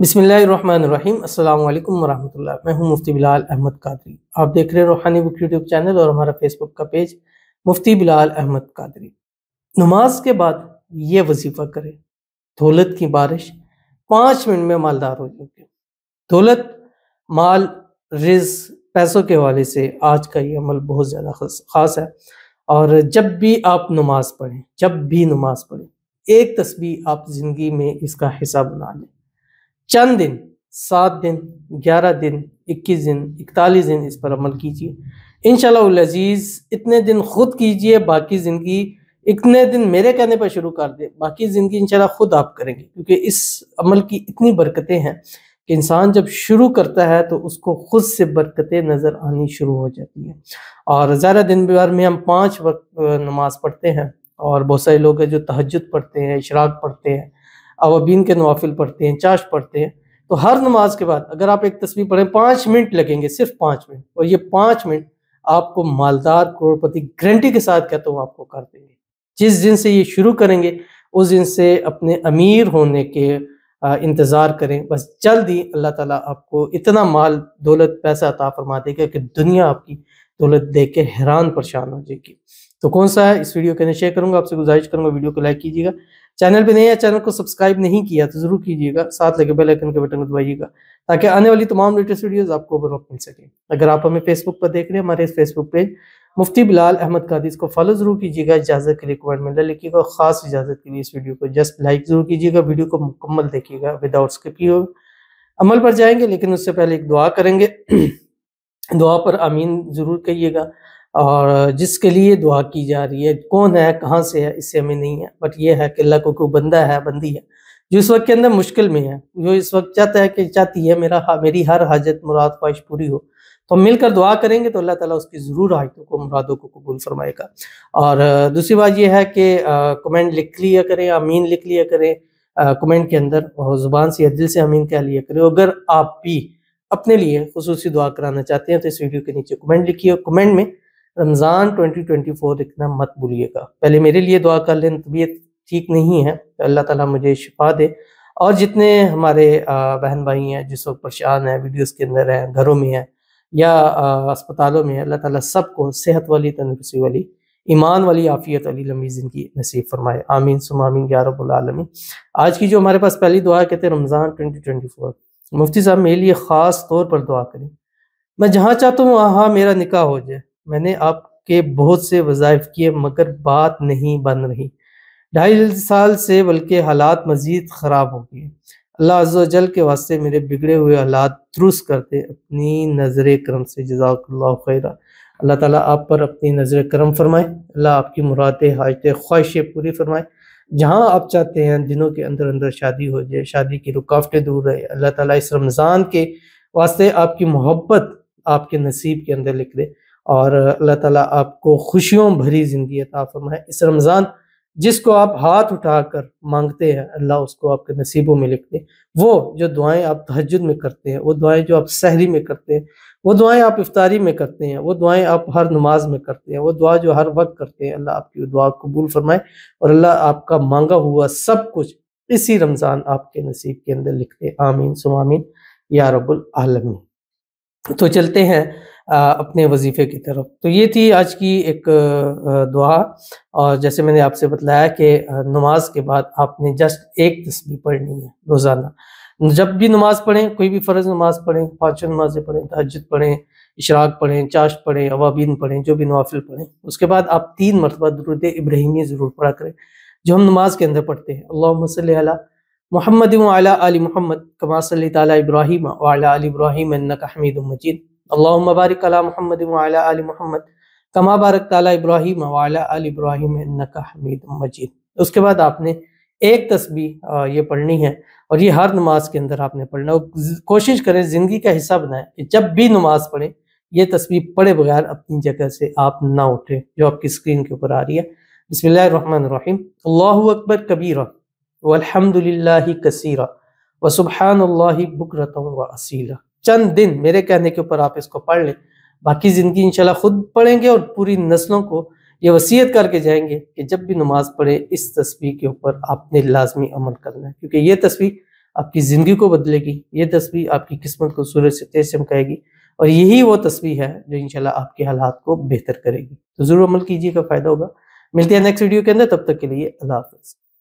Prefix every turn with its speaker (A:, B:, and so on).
A: बिसमीम अल्लाम वरहमतुल्लाह। मैं हूँ मुफ्ती बिलाल अहमद कादरी। आप देख रहे हैं रूहानी बुक यूट्यूब चैनल और हमारा फेसबुक का पेज मुफ्ती बिलाल अहमद कादरी। नमाज़ के बाद ये वजीफ़ा करें। दौलत की बारिश पाँच मिनट में मालदार हो जाओगे दौलत, माल रिज पैसों के हवाले से आज का ये अमल बहुत ज़्यादा ख़ास है। और जब भी आप नमाज़ पढ़ें, जब भी नमाज़ पढ़ें, एक तस्वीर आप ज़िंदगी में इसका हिस्सा बना लें। चंद दिन, सात दिन, ग्यारह दिन, इक्कीस दिन, इकतालीस दिन इस पर अमल कीजिए। इन अज़ीज़, इतने दिन खुद कीजिए, बाकी ज़िंदगी इतने दिन मेरे कहने पर शुरू कर दे, बाकी ज़िंदगी इंशाल्लाह खुद आप करेंगे, क्योंकि इस अमल की इतनी बरकतें हैं कि इंसान जब शुरू करता है तो उसको खुद से बरकतें नज़र आनी शुरू हो जाती हैं। और ज़्यादा दिन भर में हम पाँच वक्त नमाज़ पढ़ते हैं और बहुत सारे लोग हैं जो तहजद पढ़ते हैं, इशराक पढ़ते हैं। अवाबीन के नवाफिल पढ़ते हैं, चाश पढ़ते हैं। तो हर नमाज़ के बाद अगर आप एक तस्वीर पढ़ें, पाँच मिनट लगेंगे, सिर्फ़ पाँच मिनट। और ये पाँच मिनट आपको मालदार, करोड़पति गारंटी के साथ कहता हूँ आपको कर देंगे। जिस दिन से ये शुरू करेंगे, उस दिन से अपने अमीर होने के इंतज़ार करें। बस जल्द ही अल्लाह ताला आपको इतना माल, दौलत, पैसा अता फरमा देगा कि दुनिया आपकी दौलत देख के हैरान, परेशान हो जाएगी। तो कौन सा है? इस वीडियो के अंदर शेयर करूँगा, आपसे गुजारिश करूँगा, वीडियो को लाइक कीजिएगा। चैनल पे नहीं है चैनल को सब्सक्राइब नहीं किया तो ज़रूर कीजिएगा। साथ लगे बेल आइकन के बटन दबाइएगा, ताकि आने वाली तमाम लेटेस्ट वीडियोस आपको बर वक्त मिल सके। अगर आप हमें फेसबुक पर देख रहे हैं, हमारे फेसबुक पेज मुफ्ती बिलाल अहमद कादिस को फॉलो ज़रूर कीजिएगा, इजाज़त के लिए कमेंट लिखिएगा खास इजाज़त के लिए इस वीडियो को जस्ट लाइक ज़रूर कीजिएगा वीडियो को मुकम्मल देखिएगा विदाउट स्किप किए अमल पर जाएँगे, लेकिन उससे पहले एक दुआ करेंगे। दुआ पर अमीन ज़रूर कहिएगा। और जिसके लिए दुआ की जा रही है, कौन है, कहाँ से है, इससे हमें नहीं है। बट ये है कि अल्लाह को कोई बंदा है, बंदी है, जो इस वक्त के अंदर मुश्किल में है, जो इस वक्त चाहता है कि चाहती है, मेरा मेरी हर हाजत, मुराद, ख्वाहिश पूरी हो तो हम मिलकर दुआ करेंगे तो अल्लाह ताला उसकी ज़रूर हाजतों को, मुरादों को कबूल फरमाएगा। और दूसरी बात यह है कि कमेंट लिख लिया करें अमीन लिख लिया करें कमेंट के अंदर और ज़ुबान से या दिल से अमीन कह लिया करें। अगर आप भी अपने लिए खसूस दुआ कराना चाहते हैं तो इस वीडियो के नीचे कमेंट लिखिए कमेंट में रमज़ान 2024 लिखना मत भूलिएगा। पहले मेरे लिए दुआ कर लें, तबीयत ठीक नहीं है तो अल्लाह ताला मुझे शिफा दे। और जितने हमारे बहन भाई हैं, जिस वक्त परेशान हैं वीडियोस के अंदर हैं, घरों में हैं, या अस्पतालों में अल्लाह ताला सबको सेहत वाली, तंदुरुस्ती वाली, ईमान वाली, आफियत वाली, लंबी ज़िंदगी नसीब फरमाए। आमीन सुमामीन या रबालमीन आज की जो हमारे पास पहली दुआ कहते हैं रमज़ान 2024 मुफ्ती साहब मेरे लिए ख़ास तौर पर दुआ करें। मैं जहाँ चाहता हूँ, वहाँ मेरा निकाह हो जाए। मैंने आपके बहुत से वज़ाइफ किए, मगर बात नहीं बन रही। ढाई साल से बल्कि हालात मज़ीद ख़राब हो गए। अल्लाह जल के वास्ते मेरे बिगड़े हुए हालात दुरुस्त करते, अपनी नज़र करम से। जजाकल्ला खैरा। अल्लाह ताला आप पर अपनी नज़र करम फरमाए। अल्लाह आपकी मुरादें, हाजतें, ख्वाहिशें पूरी फरमाए। जहाँ आप चाहते हैं, दिनों के अंदर अंदर शादी हो जाए, शादी की रुकावटें दूर रहे। अल्लाह ताला इस रमज़ान के वास्ते आपकी मोहब्बत आपके नसीब के अंदर लिख दे। और अल्लाह ताला आपको खुशियों भरी ज़िंदगी अता फरमाए। इस रमज़ान जिसको आप हाथ उठाकर मांगते हैं, अल्लाह उसको आपके नसीबों में लिख दे वो जो दुआएँ आप तहजद में करते हैं, वो दुआएँ जो आप सहरी में करते हैं, वो दुआएँ आप इफ्तारी में करते हैं, वो दुआएँ आप हर नमाज़ में करते हैं, वो दुआ जो हर वक्त करते हैं, अल्लाह आपकी दुआ कबूल फरमाए और अल्लाह आपका मांगा हुआ सब कुछ इसी रमज़ान आपके नसीब के अंदर लिखते आमीन सुमामीन या रब्बुल आलमीन। तो चलते हैं अपने वजीफ़े की तरफ़। तो ये थी आज की एक दुआ। और जैसे मैंने आपसे बतलाया कि नमाज़ के बाद आपने जस्ट एक तस्वीर पढ़नी है, रोज़ाना। जब भी नमाज़ पढ़ें, कोई भी फ़र्ज़ नमाज़ पढ़ें, पाँचों नमाजें पढ़ें तहजद पढ़ें, इशराक पढ़ें, चाश पढ़ें, अवाबीन पढ़ें, जो भी नवाफिल पढ़ें, उसके बाद आप तीन मरतबा दरुद इब्राहिमी ज़रूर पढ़ा करें, जो हम नमाज़ के अंदर पढ़ते हैं। अल्लाह मोहम्मद आली मोहम्मद, कमा सल इब्राहिम वाला इब्राहिम हमीद मजीद। अल्लाह बारिक अला मोहम्मद आल मोहम्मद, कमा बारक ताला इब्राहिम वाला आल इब्राहिम हमीद मजीद। उसके बाद आपने एक तस्बीह ये पढ़नी है और ये हर नमाज़ के अंदर आपने पढ़ना। कोशिश करें ज़िंदगी का हिस्सा बनाएँ कि जब भी नमाज़ पढ़ें, ये तस्वीर पढ़े बगैर अपनी जगह से आप ना उठें, जो आपकी स्क्रीन के ऊपर आ रही है। बसमीम अल्लाह अकबर कबीरा वलहमदिल्ला कसीरा व सुबहान बुकरत व असीला। चंद दिन मेरे कहने के ऊपर आप इसको पढ़ लें। बाकी ज़िंदगी इंशाल्लाह खुद पढ़ेंगे और पूरी नस्लों को ये वसीयत करके जाएँगे कि जब भी नमाज़ पढ़े इस तस्वीर के ऊपर आपने लाजमी अमल करना है। क्योंकि ये तस्वीर आपकी ज़िंदगी को बदलेगी, ये तस्वीर आपकी किस्मत को सूरज से तेज चमकाएगी और यही वो तस्वीर है जो इंशाल्लाह आपके हालात को बेहतर करेगी। तो ज़रूर अमल कीजिएगा, फ़ायदा होगा। मिलते हैं नेक्स्ट वीडियो के अंदर, तब तक के लिए अल्लाह हाफिज़।